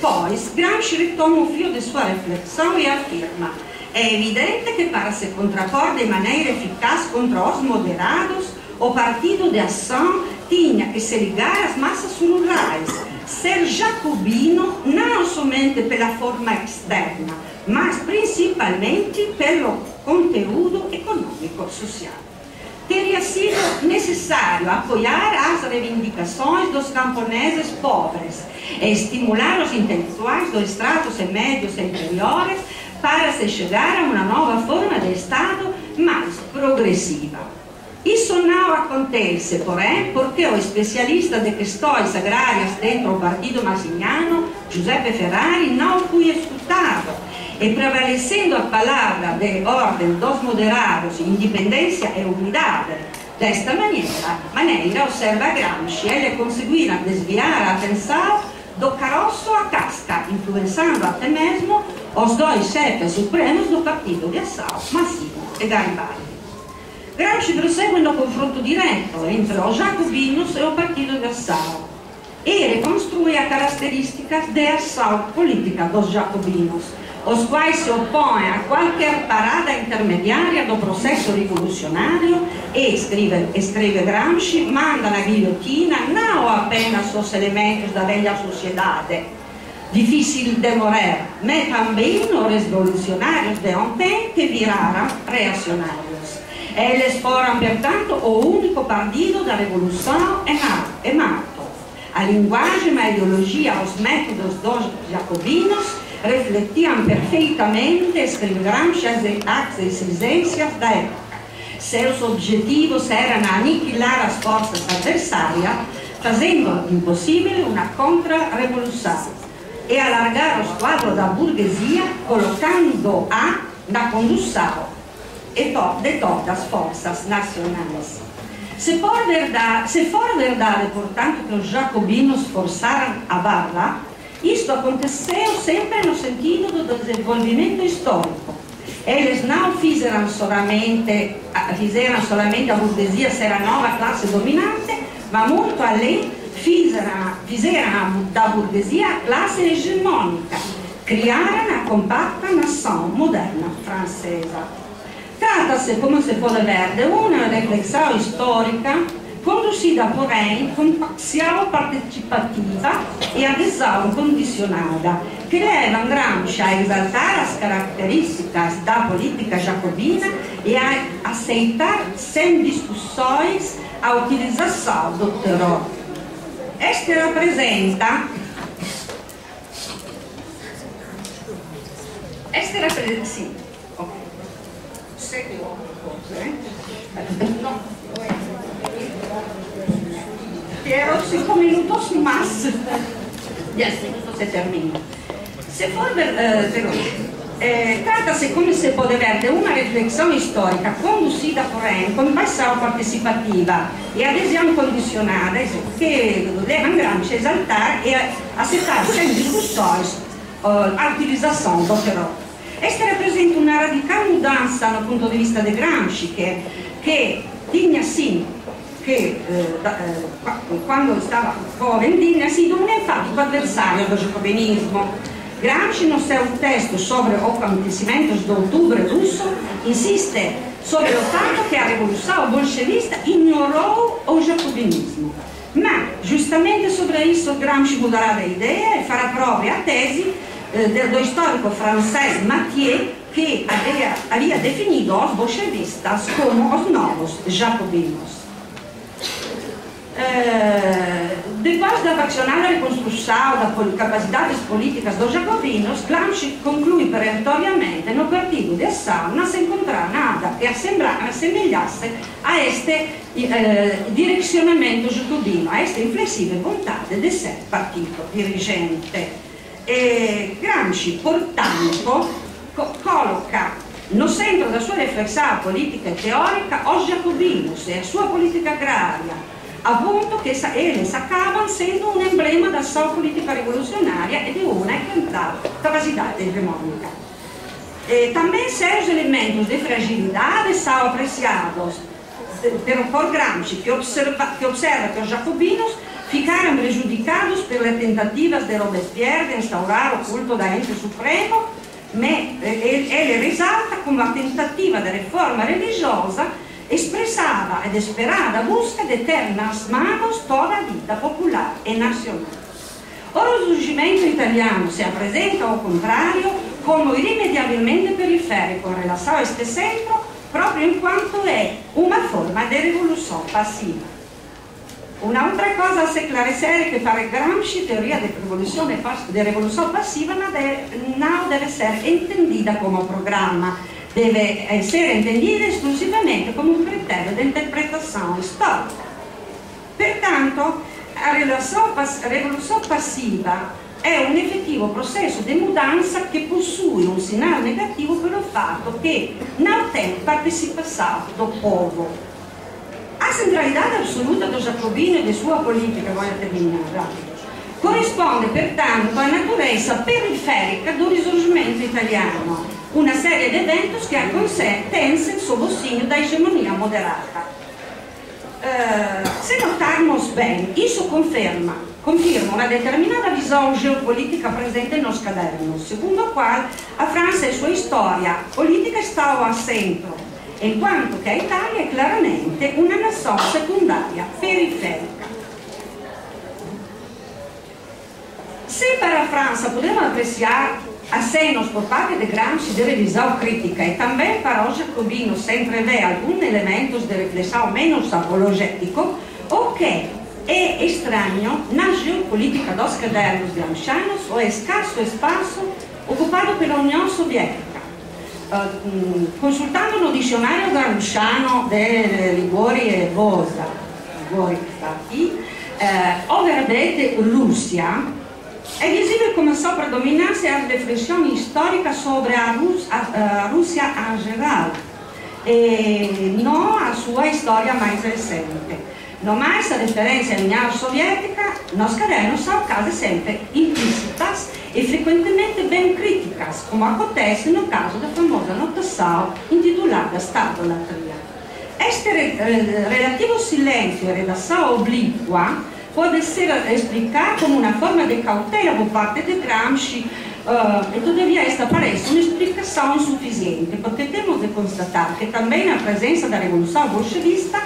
Depois, Gramsci retoma o fio de sua reflexão e afirma é evidente que para se contrapor de maneira eficaz contra os moderados, o partido de ação tinha que se ligar às massas rurais, ser jacobino não somente pela forma externa, mas principalmente pelo conteúdo econômico-social. Teria sido necessário apoiar as reivindicações dos camponeses pobres e estimular os intelectuais dos estratos médios e inferiores para se chegar a uma nova forma de Estado mais progressiva. Isso não acontece, porém, porque o especialista de questões agrárias dentro do Partido Massignano, Giuseppe Ferrari, não foi escutado. E prevalecendo a palavra de ordem dos moderados, independência e unidade, desta maneira, maneira observa Gramsci, ele conseguiram desviar a atenção do caroço à casca, influenciando até mesmo os dois chefes supremos do Partido de Ação, Massimo e Garibaldi. Gramsci prosegue no confronto direto entre os jacobinos e o Partido de Ação e reconstrui as características da ação política dos jacobinos, os quais se opõem a qualquer parada intermediária do processo revolucionário e, escreve, escreve Gramsci, manda na guilhotina não apenas os elementos da velha sociedade, difícil de morrer, mas também os revolucionários de ontem que viraram reacionários. Eles foram, portanto, o único partido da Revolução e Marto. A linguagem, a ideologia, os métodos dos jacobinos refletiam perfeitamente, escreve Gramsci, as exigências da época. Seus objetivos eram aniquilar as forças adversárias, fazendo impossível uma contra-revolução e alargar os quadros da burguesia, colocando-a na condução de todas as forças nacionais. Se for, verdade, se for verdade, portanto, que os jacobinos forçaram a barra, isto aconteceu sempre no sentido do desenvolvimento histórico. Eles não fizeram solamente, fizeram solamente a burguesia ser a nova classe dominante, mas muito além fizeram, fizeram da burguesia a classe hegemônica, criaram a compacta nação moderna francesa. Trata-se, como se pode ver, de uma reflexão histórica conduzida, porém, com parcial participativa e adesão condicionada, que levam Gramsci a exaltar as características da política jacobina e a aceitar sem discussões a utilização do terror. Este rappresenta este rappresenta sì eh? no quiero cinco minutos más yes, se termina se for eh, veloce eh, trata-se, come se pode ver, de uma reflexão histórica conduzida, porém, com paixão participativa e adesão condicionada, que levam Gramsci a exaltar e aceitar sem discussões uh, a utilização do terror. essere presente una radicale mudanza dal punto di vista di Gramsci che, che Dignassin che eh, da, eh, quando stava giovane Dignassin non è infatti avversario del giacobinismo Gramsci non nel un testo sopra o acontecimento d'ottobre russo insiste sobre o fatto che la rivoluzione bolscevista ignorò il giacobinismo ma giustamente sopra questo Gramsci mudarà le idee e farà propria tesi eh, do histórico francês Mathieu, que havia definido os bolchevistas como os novos jacobinos. Eh, depois da apaixonada reconstrução das capacidades políticas dos jacobinos, Gramsci conclui perentoriamente no Partido de Ação não se encontrar nada que assemelhasse a este eh, direcionamento jacobino, a esta inflexível vontade de ser partido dirigente. E Gramsci, portanto, co colloca non sempre la sua riflessà politica e teorica o Jacobinus e la sua politica agraria, appunto che ele saccavan essendo un emblema della sua politica rivoluzionaria e di una capacità egemonica E também certi elementi di fragilità sono apprezzati per, un per Gramsci, che observa, che observa que os jacobinos ficaram prejudicados pelas tentativas de Robespierre de instaurar o culto da ente supremo, mas ele risalta como a tentativa de reforma religiosa expressava a desesperada busca de ter nas mãos toda a vida popular e nacional. O risorgimento italiano si apresenta, ao contrário, como irrimediabilmente periférico in relação a este centro, proprio in quanto è una forma di rivoluzione passiva. Un'altra cosa a se esclarecer è che per Gramsci teoria di rivoluzione, passiva non deve, essere intendida come programma, deve essere intendida esclusivamente come un criterio di interpretazione storica. Pertanto, la rivoluzione passiva è un effettivo processo di mudanza che possui un segnale negativo per il fatto che non tem partecipação do povo a centralità assoluta del Giacobino e della sua politica, voglio terminare, corrisponde pertanto a naturalezza periferica del risorgimento italiano, una serie di eventi che ha con sé tense il suo bossigno da egemonia moderata. Eh, se notarmos bene, isso conferma, confirma una determinata visione geopolitica presente nel nostro caderno, secondo la quale la Francia e la sua storia politica stavano al centro enquanto que a Itália é claramente una nazione secundaria, periférica. Se para a França podemos apreciar acenos por parte de Gramsci de revisão crítica e também para os jacobinos se entrevê alguns elementos de reflexão menos apologético, o que é estranho na geopolítica dos cadernos gramscianos o escasso espaço ocupado pela União Soviética. Eh, mm, consultando lo dizionario granusciano delle Liguori e Vosa, Liguori infatti, eh, overdete Russia, è visibile come soppredominasse la riflessione storica sobre la Rus eh, Russia in generale e non la sua storia mai recente. No mais a referência à União Soviética, nós queremos, são quase sempre implícitas e frequentemente bem críticas, como acontece no caso da famosa notação intitulada Statolatria. Este relativo silêncio e redação oblíqua pode ser explicado como uma forma de cautela por parte de Gramsci uh, e todavia esta parece uma explicação insuficiente, porque temos de constatar que também na presença da Revolução Bolchevista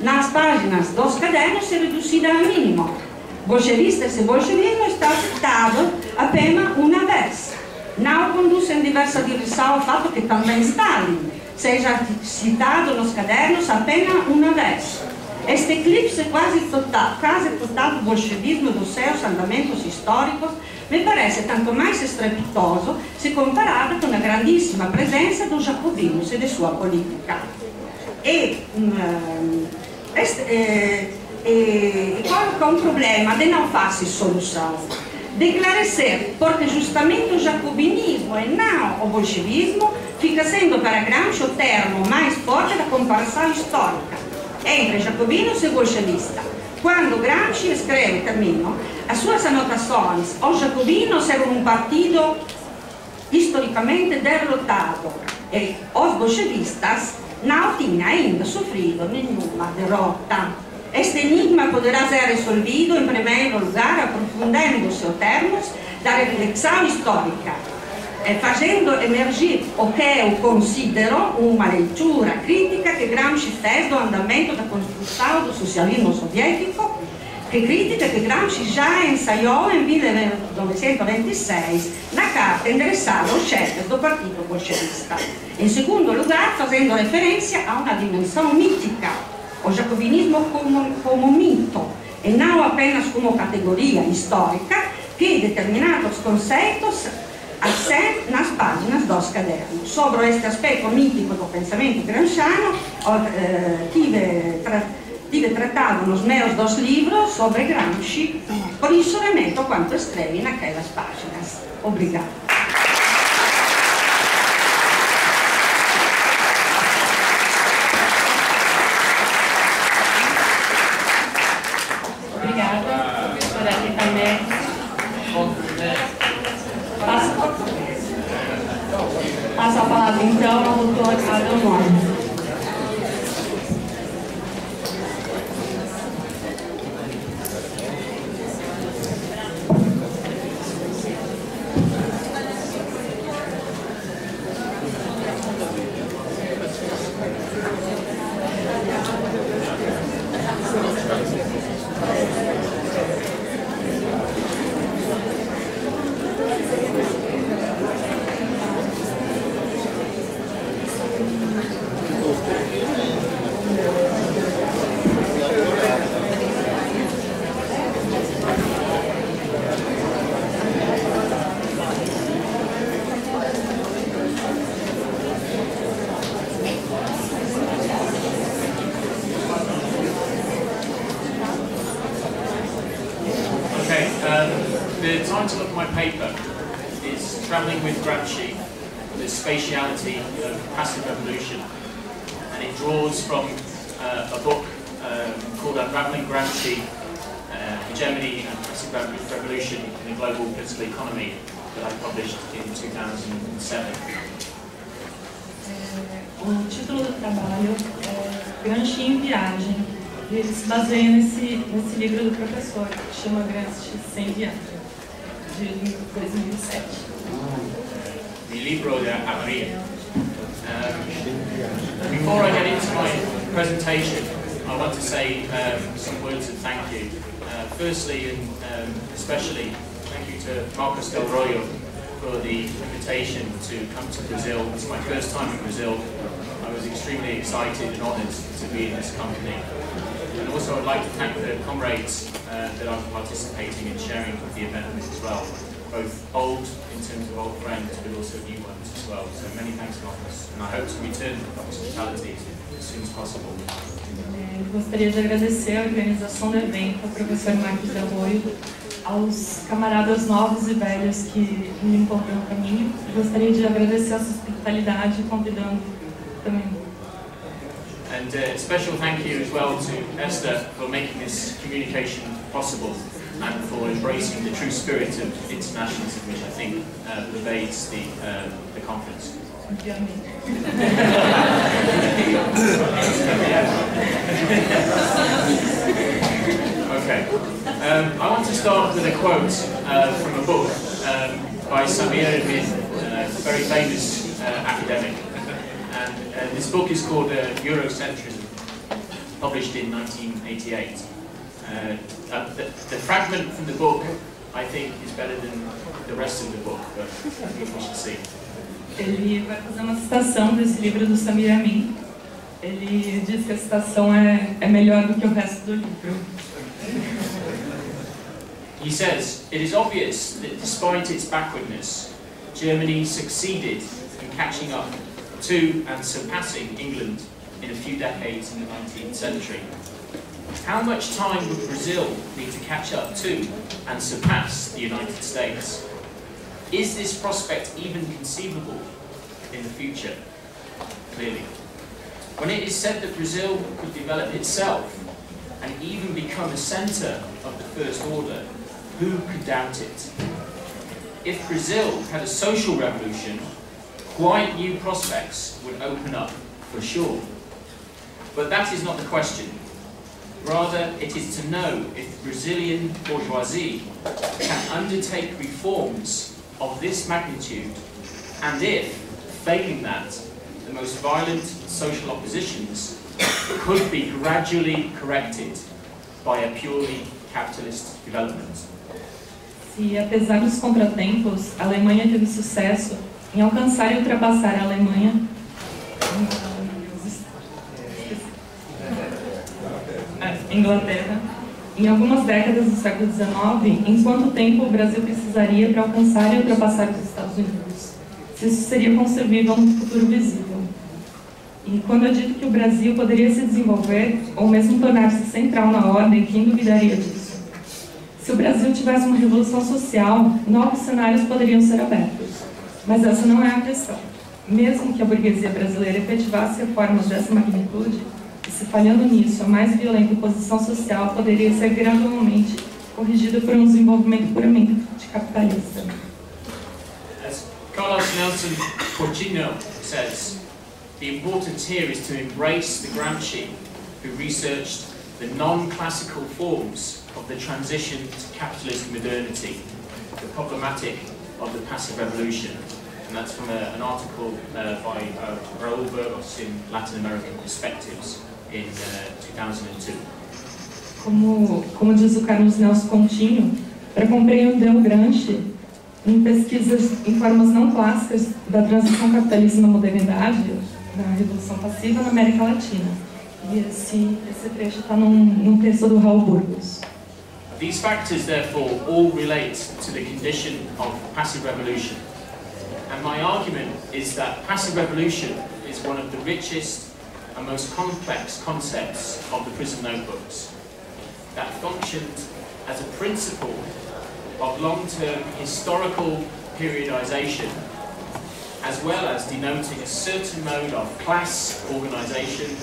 nas páginas dos cadernos se reduzida a mínimo. Bolchevistas e bolchevismo está citado apenas uma vez. Não conduz em diversa direção o fato que também Stalin seja citado nos cadernos apenas uma vez. Este eclipse quase total, quase total do bolchevismo dos seus andamentos históricos me tanto mais estrepitoso se comparado com a grandíssima presença dos jacobinos e de sua política. E, um, este, eh, eh, qual é o problema de não fazer solução? De esclarecer, porque justamente o jacobinismo e não o bolchevismo fica sendo para Gramsci o termo mais forte da comparação histórica entre jacobinos e bolchevistas. Quando Gramsci escreve, termino, as suas anotações, os jacobinos eram um partido historicamente derrotado e os bolchevistas não tinha ainda sofrido nenhuma derrota. Este enigma poderá ser resolvido, em primeiro lugar, aprofundando os seus termos da reflexão histórica, fazendo emergir o que eu considero uma leitura crítica que Gramsci fez do andamento da construção do socialismo soviético che critica che Gramsci già ensaiò nel 1926 na carta indirizzata ao chefe do Partito Bolchevista. In secondo lugar, facendo referência a uma dimensão mítica, o jacobinismo como, como mito, e não apenas como categoria histórica, que determinados conceitos assente nas páginas dos cadernos. Sobre este aspecto mítico do pensamento gramsciano, eh, tive tive tratado nos meus dos livros sobre Gramsci, por isso remeto quanto escrevi naquelas páginas. Obrigada, passa a palavra então ao doutor Adão title of my paper is Travelling with Gramsci, the Spatiality of Passive Revolution. And it draws from uh, a book um, called Unravelling Gramsci, uh, Germany and Passive Revolution in the Global Political Economy that I published in 2007. É, o título do trabalho é Gramsci em Viagem. Ele se baseia nesse, nesse livro do professor, que chama Gramsci Sem Viagem, de 2007. The libro de Amaria. Um, before I get into my presentation, I want to say um, some words of thank you. Uh, firstly, and um, especially, thank you to Marcos Del Royo for the invitation to come to Brazil. It's my first time in Brazil. I was extremely excited and honoured to be in this company. And also I'd like to thank the comrades uh, that are participating and sharing the event as well. Both old, in terms of old friends, but also new ones as well. So many thanks, Marcos. And I hope to return hospitality as soon as possible. Gostaria de agradecer a organização do evento, ao professor Marcos aos camaradas novos e velhos que me encontram no caminho. Gostaria de agradecer a sua hospitalidade, convidando também. And uh, special thank you as well to Esther for making this communication possible and for embracing the true spirit of internationalism, which I think uh, pervades the, uh, the conference. Okay. Um, I want to start with a quote uh, from a book um, by Samir Ibn, uh, a very famous uh, academic. And uh, this book is called uh, Eurocentrism, published in 1988. Uh, uh, the, the fragment from the book, I think, is better than the rest of the book, but we should see. Ele vai fazer uma citação desse livro do Samir Amin. Ele diz que a citação é, é melhor do que o resto do livro. He says, It is obvious that despite its backwardness, Germany succeeded in catching up to and surpassing England in a few decades in the 19th century. How much time would Brazil need to catch up to and surpass the United States? Is this prospect even conceivable in the future? Clearly. When it is said that Brazil could develop itself and even become a centre of the First Order, who could doubt it? If Brazil had a social revolution, quite new prospects would open up for sure. But that is not the question. Rather, it is to know if the Brazilian bourgeoisie can undertake reforms of this magnitude, and if, failing that, the most violent social oppositions could be gradually corrected by a purely capitalist development. Se, apesar dos contratempos, a Alemanha teve sucesso em alcançar e ultrapassar a Alemanha. É, Inglaterra. Em algumas décadas do século XIX, em quanto tempo o Brasil precisaria para alcançar e ultrapassar os Estados Unidos? Se isso seria concebível no futuro visível. E quando eu digo que o Brasil poderia se desenvolver, ou mesmo tornar-se central na ordem, quem duvidaria disso? Se o Brasil tivesse uma revolução social, novos cenários poderiam ser abertos. Mas essa não é a questão. Mesmo que a burguesia brasileira efetivasse reformas dessa magnitude, e se falhando nisso, a mais violenta oposição social poderia ser gradualmente corrigida por um desenvolvimento puramente capitalista. As Carlos Nelson Porcino says, the importance here is to embrace the Gramsci, who researched the non-classical forms of the transition to capitalist modernity, the problematic of the passive revolution. And that's from a, an article uh, by uh, Raul Burgos in Latin American Perspectives in uh, 2002. Como, como diz o Carlos Nelson Continho, para compreender o Gramsci, em pesquisas em formas não clássicas da transição capitalista à modernidade, da Revolução Passiva na América Latina. E esse, esse trecho está num, num texto do Raul Burgos. These factors, therefore, all relate to the condition of passive revolution. And my argument is that passive revolution is one of the richest and most complex concepts of the prison notebooks that functioned as a principle of long-term historical periodization, as well as denoting a certain mode of class organization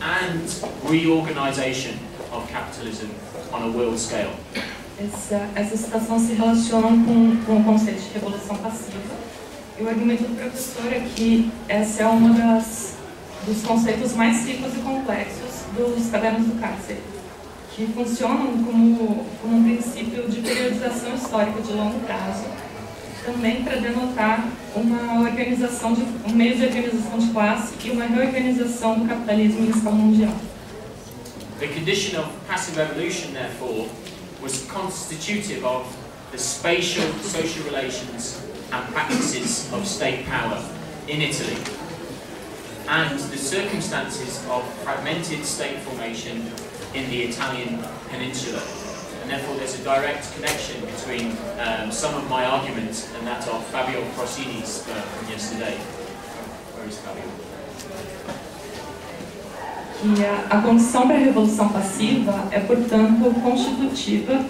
and reorganization of capitalism on a world scale. Essa, essa citação se relaciona com, com o conceito de revolução passiva. E o argumento do professor é que essa é uma das dos conceitos mais ricos e complexos dos cadernos do cárcere, que funcionam como, como um princípio de periodização histórica de longo prazo, também para denotar uma organização de, um meio de organização de classe e uma reorganização do capitalismo em escala mundial. The condition of passive evolution, therefore, was constitutive of the spatial social relations and practices of state power in Italy, and the circumstances of fragmented state formation in the Italian peninsula. And therefore there's a direct connection between um, some of my arguments and that of Fabio Prossini's uh, from yesterday. Where is Fabio? Que a, a condição para a revolução passiva é, portanto, constitutiva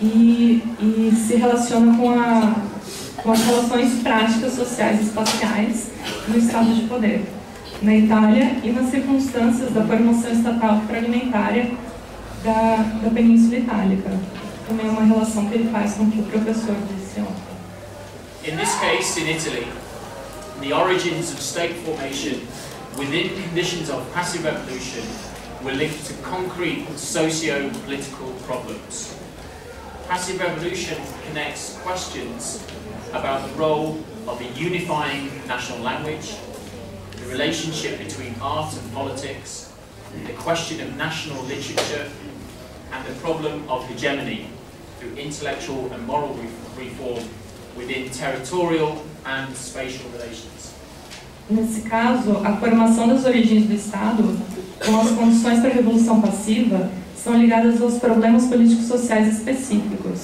e, e se relaciona com, a, com as relações práticas sociais e espaciais no estado de poder, na Itália e nas circunstâncias da formação estatal fragmentária da, da Península Itálica. Também é uma relação que ele faz com o que o professor disse ontem. In this case, in Italy, the origins of state formation within conditions of passive evolution were linked to concrete socio-political problems. Passive evolution connects questions about the role of a unifying national language, the relationship between art and politics, the question of national literature, and the problem of hegemony through intellectual and moral re- reform within territorial and spatial relations. Nesse caso, a formação das origens do Estado, com as condições para a revolução passiva, são ligadas aos problemas políticos sociais específicos.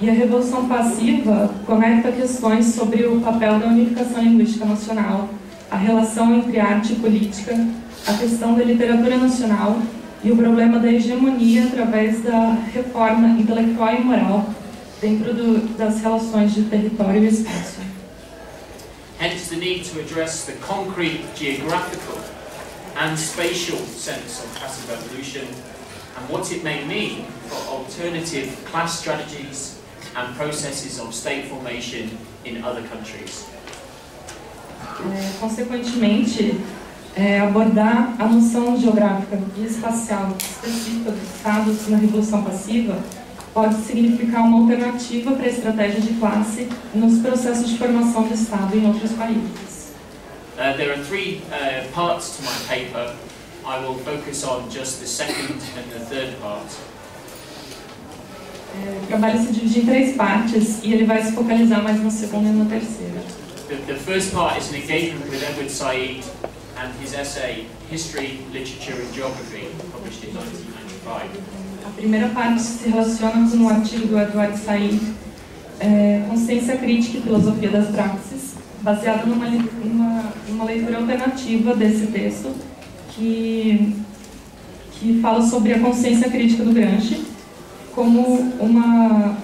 E a revolução passiva conecta questões sobre o papel da unificação linguística nacional, a relação entre arte e política, a questão da literatura nacional e o problema da hegemonia através da reforma intelectual e moral dentro do, das relações de território e espaço. Hence the need to address the concrete geographical and spatial sense of passive evolution and what it may mean for alternative class strategies and processes of state formation in other countries. Consequentemente, é, abordar a noção geográfica e espacial específica dos estados na Revolução Passiva pode significar uma alternativa para a estratégia de classe nos processos de formação do Estado em outros países. Uh, there are three uh, parts to my paper. I will focus on just the second and the third part. É, o trabalho se divide em três partes e ele vai se focalizar mais na segunda e na terceira. The, the first part is an engagement with Edward Said and his essay History, Literature and Geography, published in 1995. A primeira parte se relaciona com o artigo do Eduardo Said, é, Consciência Crítica e Filosofia das Praxis, baseado numa, numa, numa leitura alternativa desse texto, que, que fala sobre a consciência crítica do Gramsci como uma,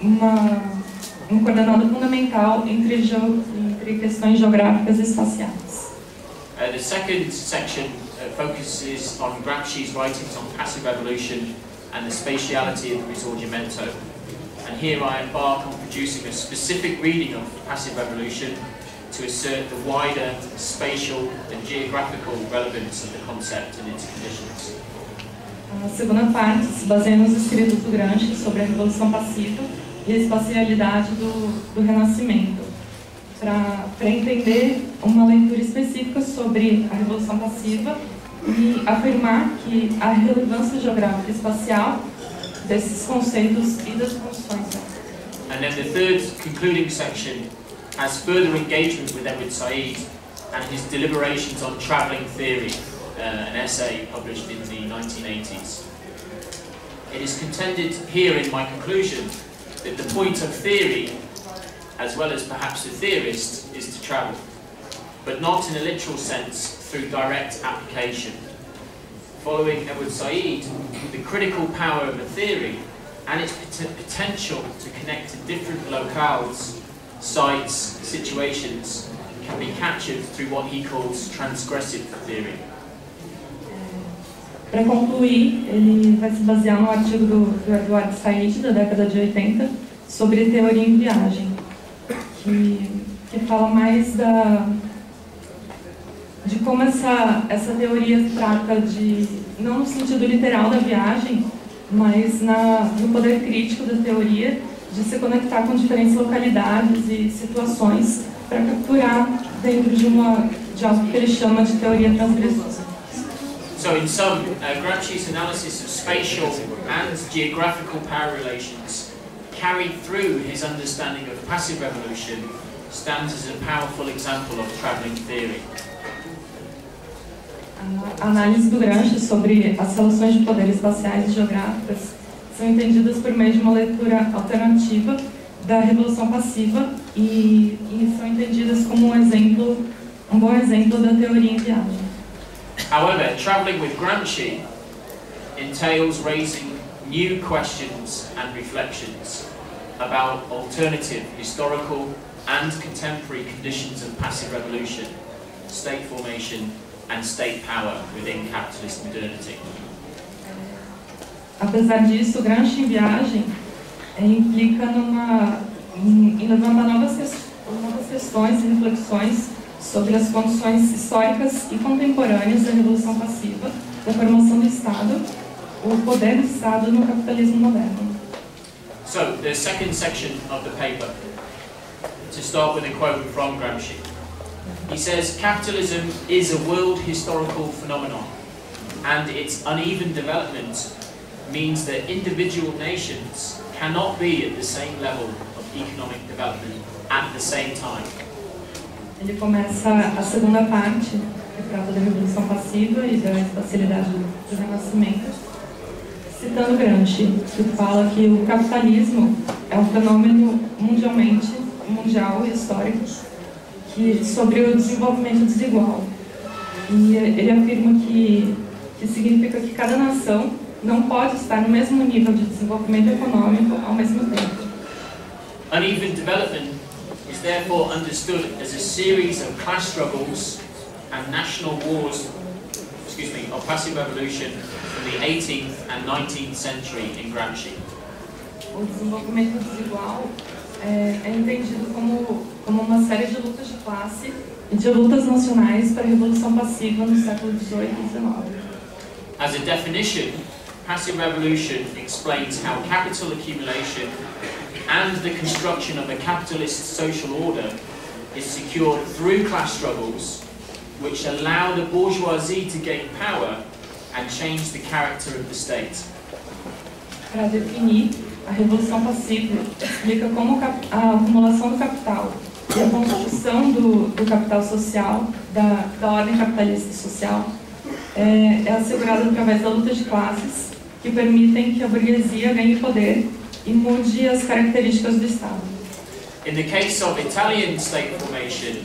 uma, um coordenado fundamental entre, entre questões geográficas e espaciais. Uh, the second section focuses on Gramsci's writings on passive evolution and the spatiality of the Risorgimento. And here I embark on producing a specific reading of passive evolution to assert the wider spatial and geographical relevance of the concept and its conditions. A segunda parte se baseia nos escritos do Gramsci sobre a Revolução Passiva e a espacialidade do, do Renascimento, para entender uma leitura específica sobre a Revolução Passiva afirmar que a relevância geográfica e espacial desses conceitos e das. And then the third concluding section has further engagement with Edward Said and his deliberations on travelling theory, uh, an essay published in the 1980s. It is contended here in my conclusion that the point of theory, as well as perhaps the theorist, is to travel, but not in a literal sense through direct application. Following Edward Said, the critical power of a theory and its pot- potential to connect to different locales, sites, situations can be captured through what he calls transgressive theory. Para concluir, ele vai se basear no artigo do, do Eduardo Said, da década de 80, sobre teoria em viagem, que, que fala mais da, de como essa, essa teoria trata de, não no sentido literal da viagem, mas na, no poder crítico da teoria de se conectar com diferentes localidades e situações para capturar dentro de, uma, de algo que ele chama de teoria transgressora. So, in sum, uh, Gramsci's analysis of spatial and geographical power relations, carried through his understanding of passive revolution, stands as a powerful example of travelling theory. A análise do Gramsci sobre as relações de poder espaciais e geográficas são entendidas por meio de uma leitura alternativa da revolução passiva e, e são entendidas como um exemplo, um bom exemplo da teoria em viagem. However, travelling with Gramsci entails raising new questions and reflections about alternative historical and contemporary conditions of passive revolution, state formation, and state power within capitalist modernity. Apesar disso, Gramsci em viagem eh, implica numa, em, em levantar novas, novas questões e reflexões sobre as condições históricas e contemporâneas da Revolução Passiva, da formação do Estado, o poder do Estado no capitalismo moderno. So, the second section of the paper, to start with a quote from Gramsci. He says, Capitalism is a world historical phenomenon, and its uneven development means that individual nations cannot be at the same level of economic development at the same time. Ele começa a segunda parte, que trata da Revolução Passiva e da espacialidade do Renascimento, citando Gramsci, que fala que o capitalismo é um fenômeno mundialmente, mundial e histórico, que, sobre o desenvolvimento desigual. E ele afirma que, que significa que cada nação não pode estar no mesmo nível de desenvolvimento econômico ao mesmo tempo. Uneven development is therefore understood as a series of class struggles and national wars, excuse me, of passive revolution from the 18th and 19th century in Gramsci. o desenvolvimento desigual é, é entendido como, como uma série de lutas de classe e de lutas nacionais para a Revolução Passiva no século XVIII e XIX. As a definition, passive revolution explains how capital accumulation and the construction of a capitalist social order is secured through class struggles which allow the bourgeoisie to gain power and change the character of the state. Para definir, a Revolução Passiva explica como a acumulação do capital e a construção do, do capital social, da, da ordem capitalista social, é, é assegurada através da luta de classes que permitem que a burguesia ganhe poder e mude as características do Estado. In the case of Italian state formation,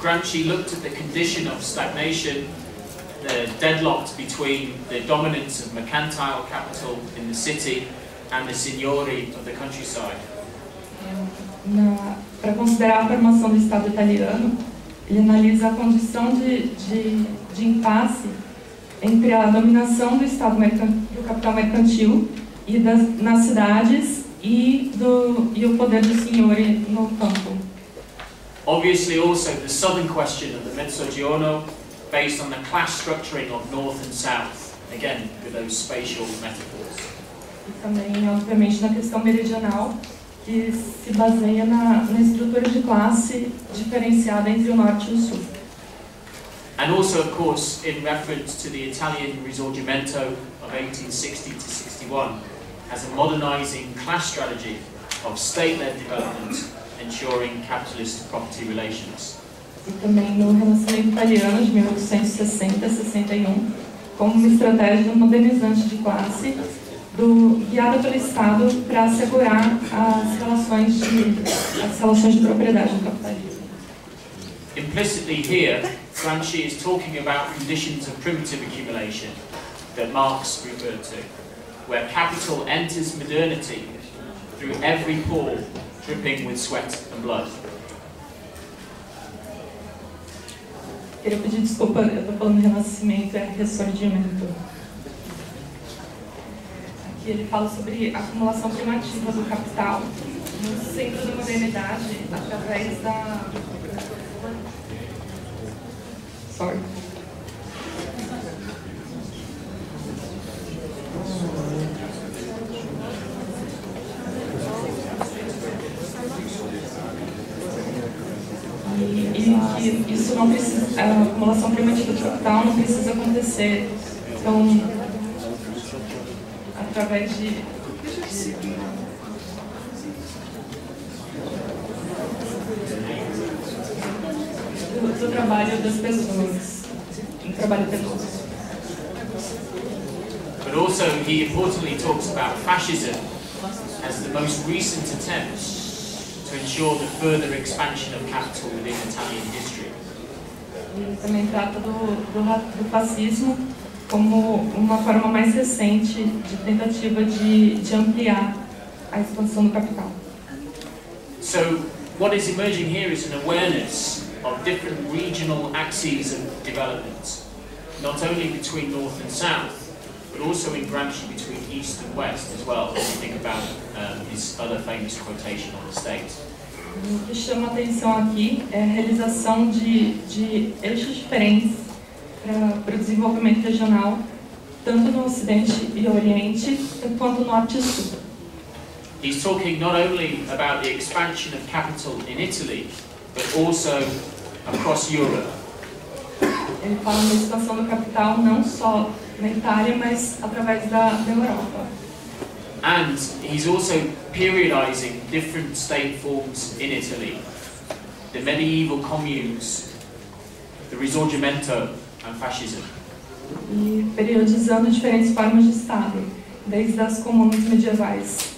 Gramsci looked at the condition of stagnation, the deadlocked between the dominance of mercantile capital in the city and the signori of the countryside. Para considerar a formação do Estado italiano, ele analisa a condição de, de, de impasse entre a dominação do Estado do capital mercantil e das, nas cidades e, do, e o poder do signore no campo. Obviously, also the southern question of the Mezzogiorno, based on the class structuring of north and south, again with those spatial metaphors. E também, obviamente, na questão meridional, que se baseia na, na estrutura de classe diferenciada entre o norte e o sul. And also, of course, in reference to the Italian Risorgimento of 1860 to 61 as a modernising class strategy of state-led development ensuring capitalist property relations. e também no Renascimento Italiano de 1860 a 61, como uma estratégia modernizante de classe do, guiada pelo Estado para assegurar as relações de, as relações de propriedade no capitalismo. Implicitly here, Gramsci is talking about conditions of primitive accumulation that Marx referred to, where capital enters modernity through every pore dripping with sweat and blood. Queria pedir desculpa, eu estou falando renascimento, é ressurgimento. Ele fala sobre a acumulação primativa do capital no centro da modernidade através da. Sorry. E, que isso não precisa, a acumulação primativa de capital não precisa acontecer tão de do, do trabalho das pessoas, um trabalho penoso. But also, he importantly talks about fascism as the most recent attempt to ensure the further expansion of capital within Italian history. E também trata do, do, do fascismo como uma forma mais recente de tentativa de, de ampliar a expansão do capital. So, what is emerging here is an awareness of different regional axes of development, not only between north and south, but also in Gramsci between east and west as well, if you think about um, his other famous quotation on the state. O que chama a atenção aqui é a realização de, de eixos diferentes para o desenvolvimento regional, tanto no Ocidente e Oriente, quanto no Norte e Sul. He's talking not only about the expansion of capital in Italy, but also across Europe. Ele fala da expansão do capital não só na Itália, mas através da, da Europa. And he's also periodizing different state forms in Italy. The medieval communes, the Risorgimento, and fascism. E periodizando diferentes formas de Estado, desde as comunas medievais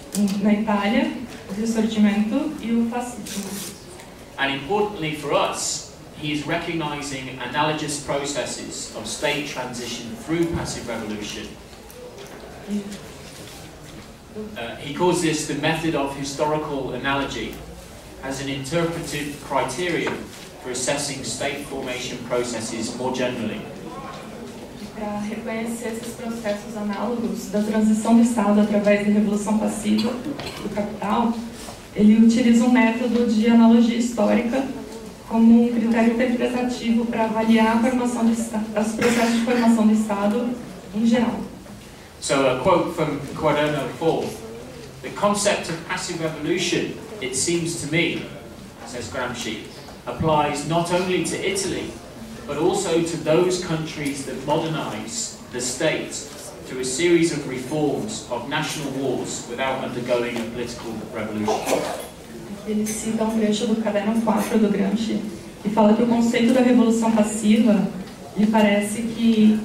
na Itália, o Risorgimento e o fascismo. And importantly for us, he is recognizing analogous processes of state transition through passive revolution. Uh, he calls this the method of historical analogy as an interpretive criterion for assessing state formation processes more generally. para reconhecer esses processos análogos da transição do Estado através da revolução passiva do capital, ele utiliza um método de analogia histórica como um critério interpretativo para avaliar a formação Estado, os processos de formação do Estado em geral. So a quote from Quaderno IV, the concept of passive revolution, it seems to me, says Gramsci, applies not only to Italy, but also to those countries that modernize the state through a series of reforms of national wars without undergoing a political revolution. Ele cita um trecho do caderno 4 do Gramsci e fala que o conceito da revolução passiva lhe parece que,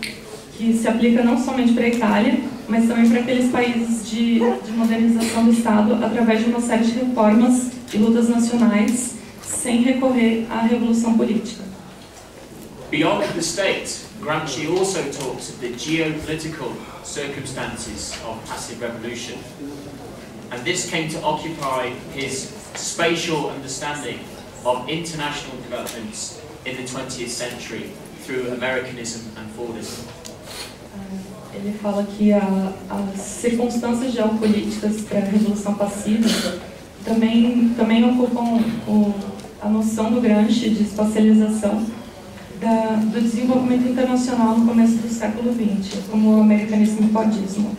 que se aplica não somente para a Itália, mas também para aqueles países de, de modernização do Estado através de uma série de reformas e lutas nacionais sem recorrer à revolução política. Beyond the state, Gramsci also talks of the geopolitical circumstances of passive revolution. And this came to occupy his spatial understanding of international developments in the 20th century through Americanism and Fordism. Ele fala que a, as circunstâncias geopolíticas para a revolução passiva também, também ocupam o, a noção do de espacialização da, do desenvolvimento internacional no começo do século XX, como o americanismo.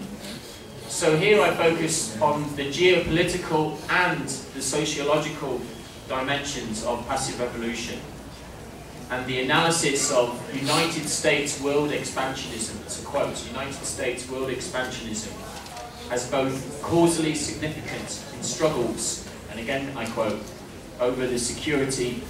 So here I focus on the geopolitical and the sociological dimensions of passive revolution and the analysis of United States world expansionism, a quote, United States world expansionism as both causally significant in struggles, and again I quote, over the security